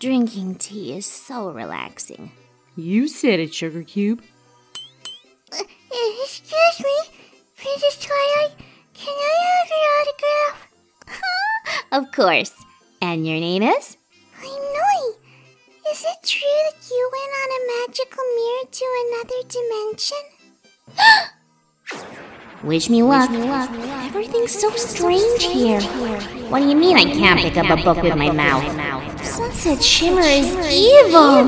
Drinking tea is so relaxing. You said it, Sugar Cube. Uh, excuse me, Princess Twilight, can I have your autograph? of course. And your name is? I'm Noi. Is it true that you went on a magical mirror to another dimension? Wish me luck. Wish me luck. Everything's so strange here. What do you mean I can't pick up a book with my mouth? Sunset Shimmer is evil. I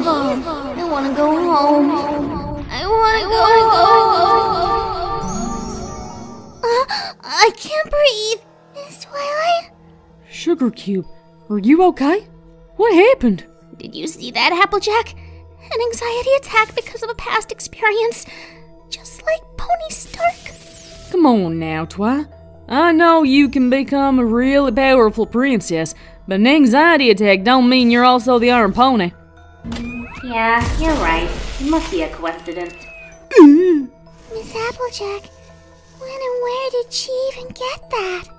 want to go home. I want to go home. Uh, I can't breathe. Miss Twilight? Sugar Cube, are you okay? What happened? Did you see that, Applejack? An anxiety attack because of a past experience. Just like Pony Stark. Come on now, Twi. I know you can become a really powerful princess, but an anxiety attack don't mean you're also the Iron Pony. Yeah, you're right. It must be a coincidence. Miss Applejack, when and where did she even get that?